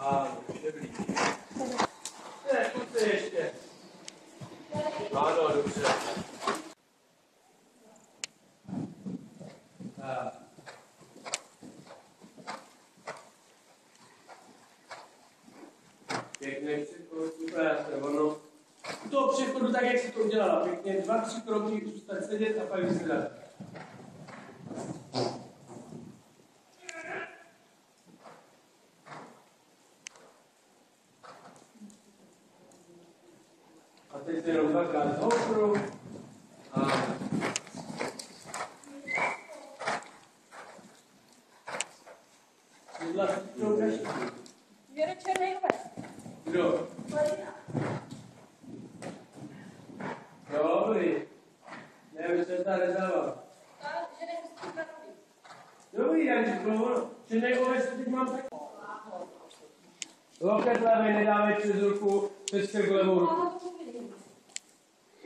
Ano, dobrý. Ne, zkuste ještě. Ano, dobře. Tak. Pěkně přechod, super, ono. Toho přechodu, tak jak si to udělala, pěkně dva, tři kroky, zůstat sedět a pak vysedat. Teď jenom dvakrát. A Jedla to kašku. Černý. Kdo? Dobrý. Ne, už jsem tady karový. Dobrý, já ti nejové se teď mám tak. Loket levý nedáme přes ruku, přes krk levou ruku.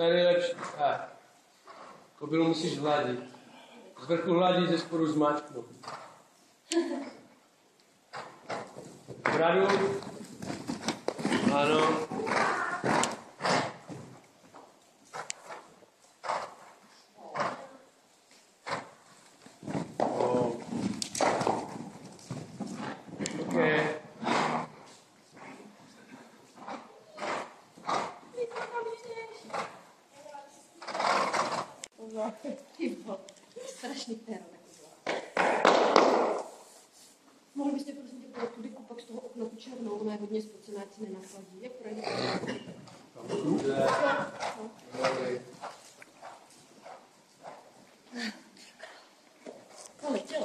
To je nejlepší. Tak. Kobylu musíš hladit. Z vrchu hladit, ze spodu zmáčknout. Bradu. Ano. Strašný péro Mohli byste prosím tě podat tudy kupak z toho okna tu černou, ona je hodně spocená, ať se nenachladí. Jak?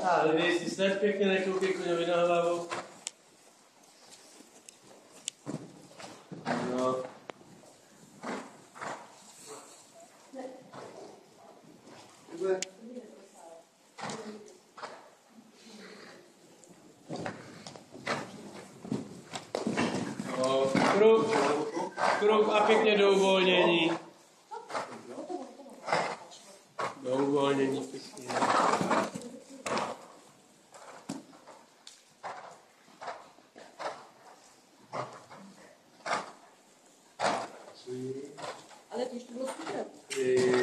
Ale vy si snad pěkně nekoukej koňovi na. No, kruh, kruh a pěkně do uvolnění. Do uvolnění pěkně. Ale to to bylo super.